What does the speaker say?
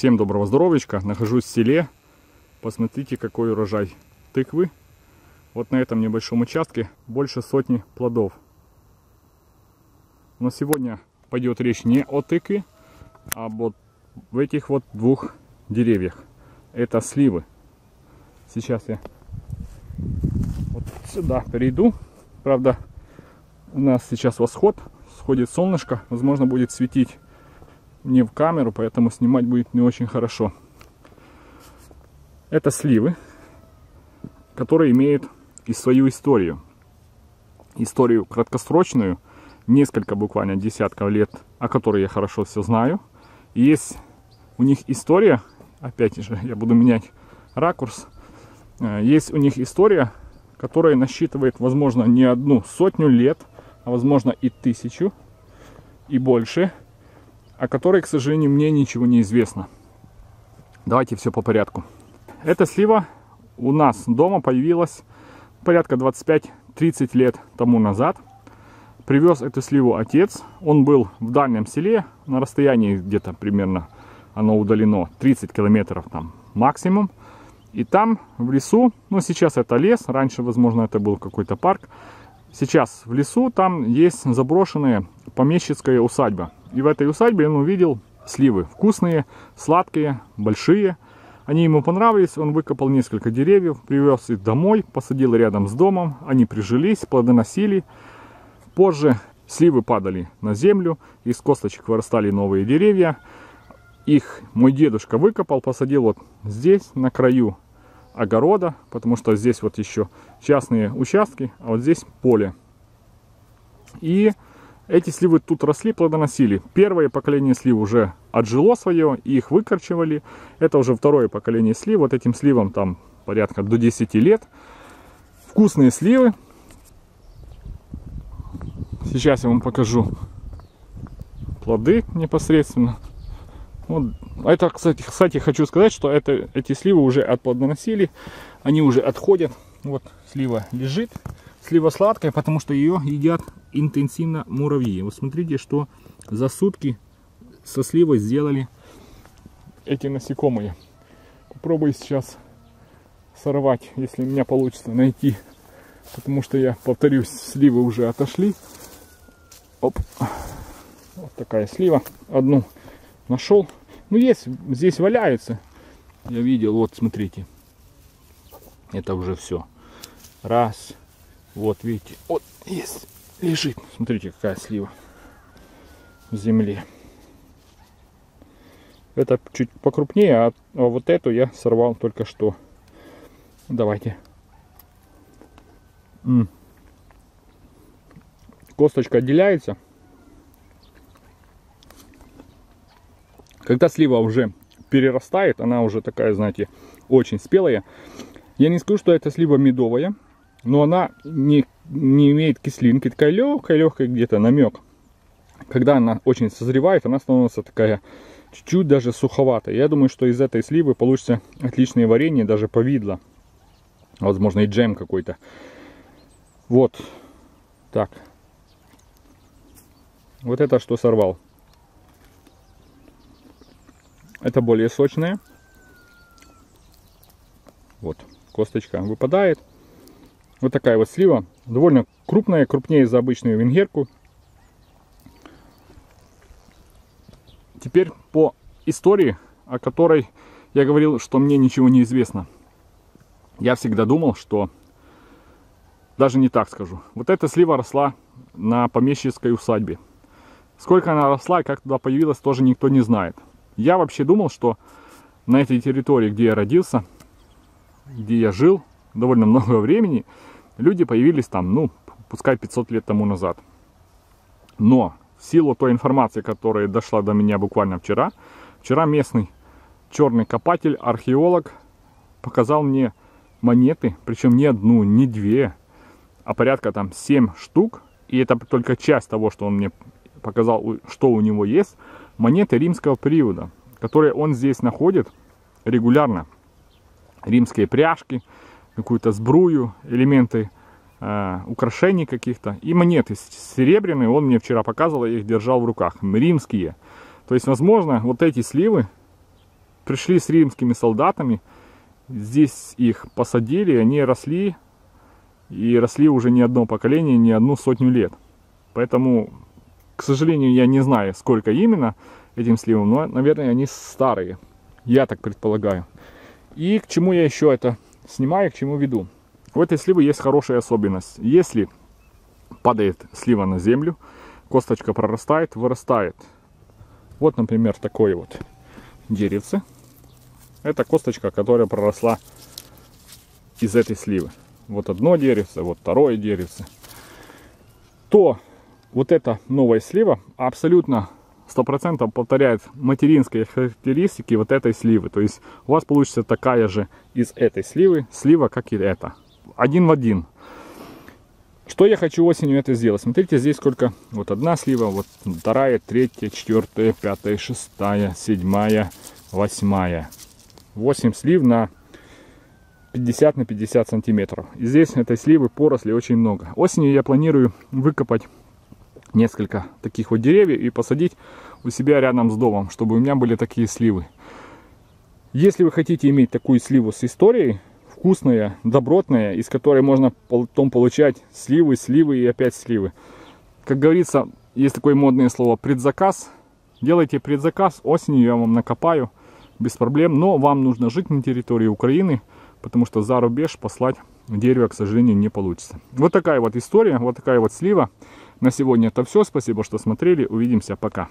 Всем доброго здоровечка. Нахожусь в селе. Посмотрите, какой урожай тыквы. Вот на этом небольшом участке больше сотни плодов. Но сегодня пойдет речь не о тыкве, а вот в этих вот двух деревьях. Это сливы. Сейчас я вот сюда перейду. Правда, у нас сейчас восход, сходит солнышко. Возможно, будет светить не в камеру, поэтому снимать будет не очень хорошо. Это сливы, которые имеют и свою историю. Историю краткосрочную, несколько буквально десятков лет, о которой я хорошо все знаю. Есть у них история, опять же, я буду менять ракурс, э, есть у них история, которая насчитывает, возможно, не одну сотню лет, а возможно и тысячу, и больше – о которой, к сожалению, мне ничего не известно. Давайте все по порядку. Эта слива у нас дома появилась порядка 25-30 лет тому назад. Привез эту сливу отец. Он был в дальнем селе, на расстоянии где-то примерно оно удалено 30 километров там максимум. И там в лесу, ну сейчас это лес, раньше, возможно, это был какой-то парк. Сейчас в лесу там есть заброшенная помещицкая усадьба. И в этой усадьбе он увидел сливы. Вкусные, сладкие, большие. Они ему понравились, он выкопал несколько деревьев, привез их домой, посадил рядом с домом. Они прижились, плодоносили. Позже сливы падали на землю, из косточек вырастали новые деревья. Их мой дедушка выкопал, посадил вот здесь, на краю огорода, потому что здесь вот еще частные участки, а вот здесь поле. И эти сливы тут росли, плодоносили. Первое поколение слив уже отжило свое, их выкорчевали. Это уже второе поколение слив. Вот этим сливам там порядка до 10 лет. Вкусные сливы. Сейчас я вам покажу плоды непосредственно. Вот. Это, кстати, кстати, хочу сказать, что это, эти сливы уже отплодоносили. Они уже отходят. Вот слива лежит. Слива сладкая, потому что ее едят интенсивно муравьи. Вот смотрите, что за сутки со сливой сделали эти насекомые. Попробую сейчас сорвать, если у меня получится найти. Потому что я, повторюсь, сливы уже отошли. Оп. Вот такая слива. Одну нашел. Ну, есть, здесь валяются. Я видел, вот, смотрите. Это уже все. Раз. Вот, видите. Вот, есть лежит. Смотрите, какая слива в земле. Это чуть покрупнее, а, а вот эту я сорвал только что. Давайте. М -м. Косточка отделяется. Когда слива уже перерастает, она уже такая, знаете, очень спелая. Я не скажу, что это слива медовая, но она не не имеет кислинки, такая легкая, легкая где-то намек. Когда она очень созревает, она становится такая чуть-чуть даже суховатая. Я думаю, что из этой сливы получится отличное варенье, даже повидло. Возможно, и джем какой-то. Вот. Так. Вот это что сорвал. Это более сочное. Вот. Косточка выпадает. Вот такая вот слива. Довольно крупная, крупнее за обычную венгерку. Теперь по истории, о которой я говорил, что мне ничего не известно. Я всегда думал, что... Даже не так скажу. Вот эта слива росла на помещической усадьбе. Сколько она росла и как туда появилась, тоже никто не знает. Я вообще думал, что на этой территории, где я родился, где я жил довольно много времени, люди появились там, ну, пускай 500 лет тому назад. Но в силу той информации, которая дошла до меня буквально вчера, вчера местный черный копатель, археолог показал мне монеты, причем не одну, не две, а порядка там 7 штук. И это только часть того, что он мне показал, что у него есть. Монеты римского периода, которые он здесь находит регулярно. Римские пряжки, какую-то сбрую, элементы э, украшений каких-то. И монеты серебряные, он мне вчера показывал, я их держал в руках, римские. То есть, возможно, вот эти сливы, пришли с римскими солдатами, здесь их посадили, они росли, и росли уже не одно поколение, не одну сотню лет. Поэтому, к сожалению, я не знаю, сколько именно этим сливам, но, наверное, они старые. Я так предполагаю. И к чему я еще это снимаю, к чему веду. У этой сливы есть хорошая особенность. Если падает слива на землю, косточка прорастает, вырастает. Вот, например, такое вот деревце. Это косточка, которая проросла из этой сливы. Вот одно деревце, вот второе деревце. То вот эта новая слива абсолютно 100% повторяет материнские характеристики вот этой сливы. То есть у вас получится такая же из этой сливы слива, как и эта. Один в один. Что я хочу осенью это сделать? Смотрите, здесь сколько. Вот одна слива, вот вторая, третья, четвертая, пятая, шестая, седьмая, восьмая. Восемь слив на 50 на 50 сантиметров. И здесь этой сливы поросли очень много. Осенью я планирую выкопать несколько таких вот деревьев и посадить у себя рядом с домом, чтобы у меня были такие сливы. Если вы хотите иметь такую сливу с историей, вкусная, добротная, из которой можно потом получать сливы, сливы и опять сливы. Как говорится, есть такое модное слово предзаказ. Делайте предзаказ, осенью я вам накопаю без проблем, но вам нужно жить на территории Украины, потому что за рубеж послать дерево, к сожалению, не получится. Вот такая вот история, вот такая вот слива. На сегодня это все. Спасибо, что смотрели. Увидимся. Пока.